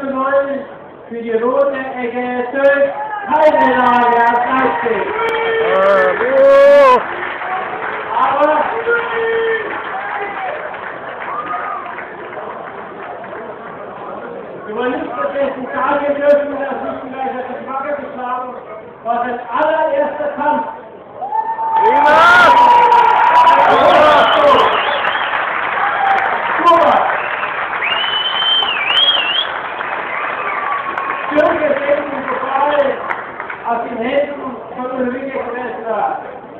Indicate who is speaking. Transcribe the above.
Speaker 1: zu 0 für die rote Ecke aus Leipzig.
Speaker 2: Oh.
Speaker 1: Aber wir wollen nicht vergessen, sagen dürfen, dass Lichtenberg hat die Flagge geschlagen, war sein allererster Kampf.
Speaker 2: God